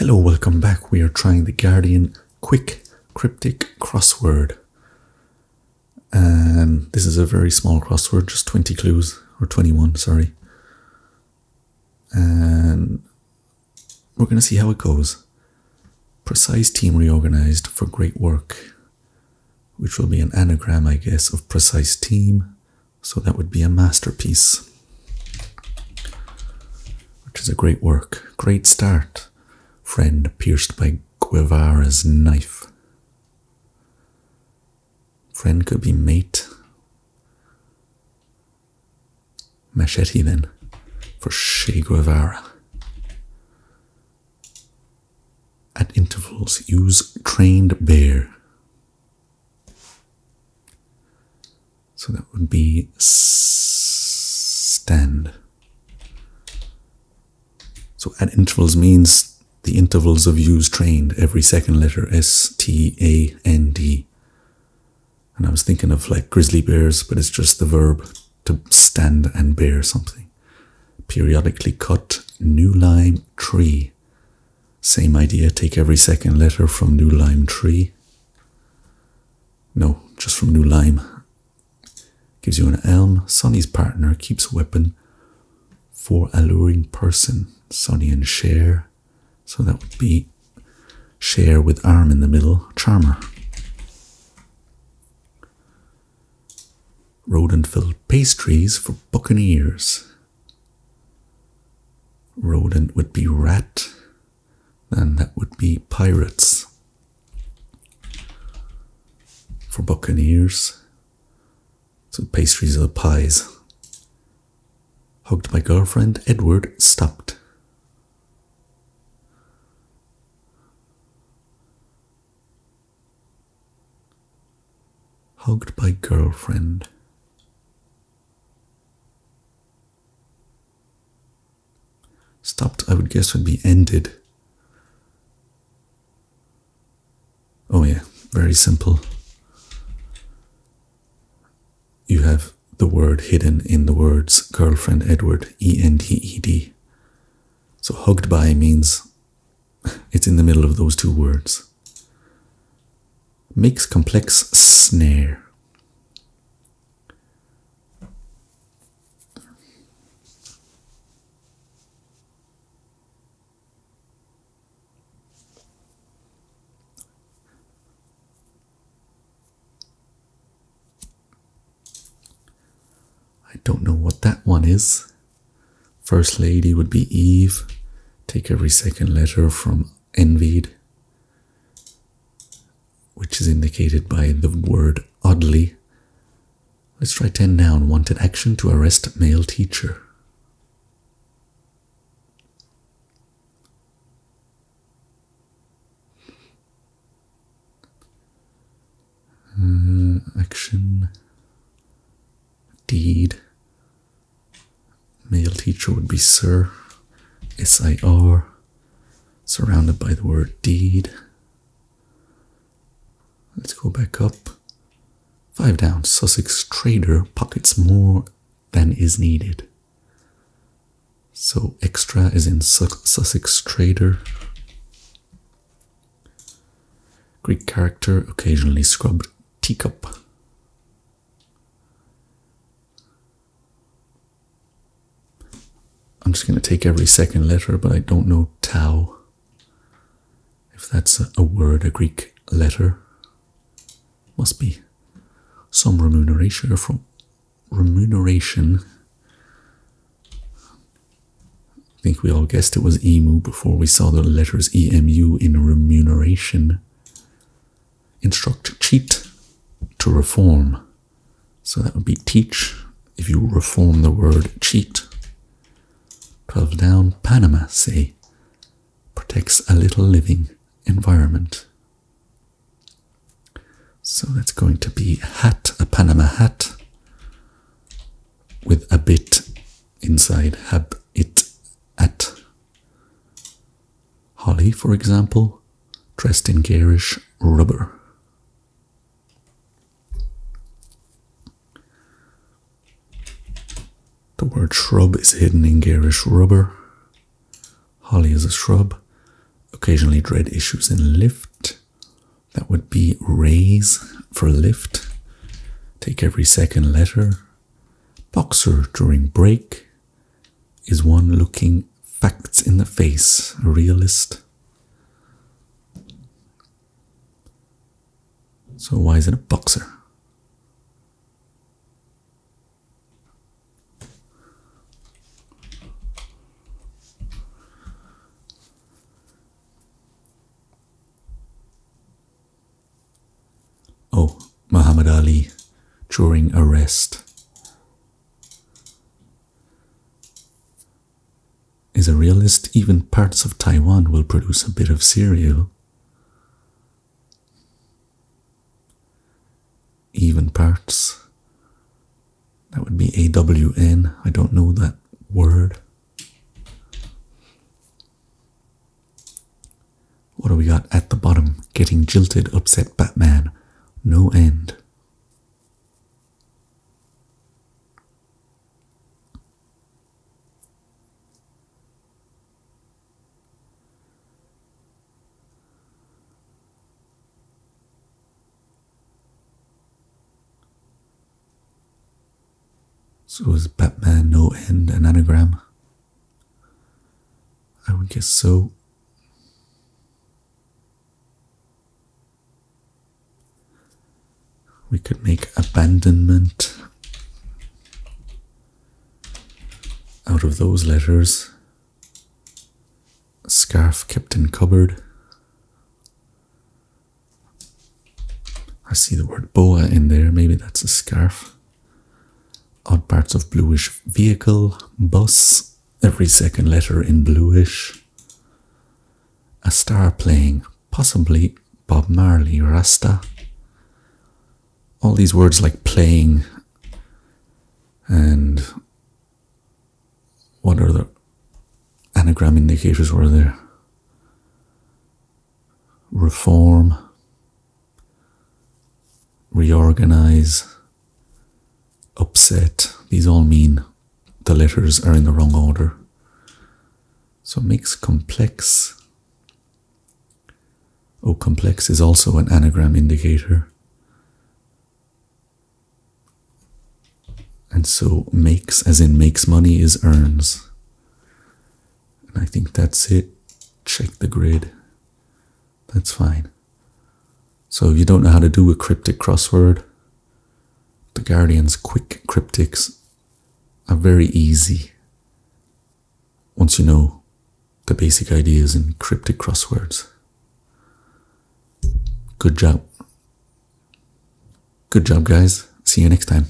Hello, welcome back. We are trying the Guardian Quick Cryptic Crossword. And this is a very small crossword, just 20 clues, or 21, sorry. And we're going to see how it goes. Precise team reorganized for great work, which will be an anagram, I guess, of precise team. So that would be a masterpiece, which is a great work. Great start. Friend pierced by Guevara's knife. Friend could be mate. Machete then, for Che Guevara. At intervals, use trained bear. So that would be stand. So at intervals means the intervals of use trained, every second letter S T A N D. And I was thinking of like grizzly bears, but it's just the verb to stand and bear something. Periodically cut new lime tree. Same idea, take every second letter from new lime tree. No, just from new lime. Gives you an elm. Sonny's partner keeps a weapon for alluring person. Sonny and Cher. So that would be Cher with arm in the middle. Charmer. Rodent filled pastries for buccaneers. Rodent would be rat, and that would be pirates. For buccaneers. So pastries are pies. Hugged my girlfriend, Edward stopped. Hugged by girlfriend. Stopped, I would guess, would be ended. Oh, yeah, very simple. You have the word hidden in the words girlfriend Edward, E N D E D. So hugged by means it's in the middle of those two words. Makes complex snare. I don't know what that one is. First lady would be Eve. Take every second letter from envied, which is indicated by the word oddly. Let's try 10 noun. Wanted action to arrest male teacher. Uh, action deed. Male teacher would be Sir, S I R, surrounded by the word deed. Let's go back up. Five down. Sussex trader pockets more than is needed. So extra is in Sussex trader. Greek character occasionally scrubbed teacup. I'm just going to take every second letter, but I don't know tau. If that's a, word, a Greek letter, must be some remuneration from remuneration. I think we all guessed it was emu before we saw the letters EMU in remuneration. Instruct, cheat, to reform. So that would be teach if you reform the word cheat. 12 down, Panama, say, protects a little living environment. So that's going to be a hat, a Panama hat, with a bit inside, have it at. Holly, for example, dressed in garish rubber. The word shrub is hidden in garish rubber. Holly is a shrub. occasionally dread issues in lift. That would be raise for lift. Take every second letter. Boxer during break is one looking facts in the face, a realist. So, why is it a boxer? Oh, Muhammad Ali during arrest is a realist. Even parts of Taiwan will produce a bit of cereal. Even parts. That would be AWN. I don't know that word. What do we got at the bottom? Getting jilted, upset Batman. No end. So is Batman no end an anagram? I would guess so. We could make abandonment out of those letters. Scarf kept in cupboard. I see the word boa in there, maybe that's a scarf. Odd parts of bluish vehicle, bus, every second letter in bluish. A star playing, possibly Bob Marley, Rasta. All these words like playing and what are the anagram indicators were there? Reform, reorganize, upset. These all mean the letters are in the wrong order. So makes complex. Oh, complex is also an anagram indicator. And so makes, as in makes money, is earns. And I think that's it. Check the grid. That's fine. So if you don't know how to do a cryptic crossword, the Guardian's quick cryptics are very easy once you know the basic ideas in cryptic crosswords. Good job. Good job, guys. See you next time.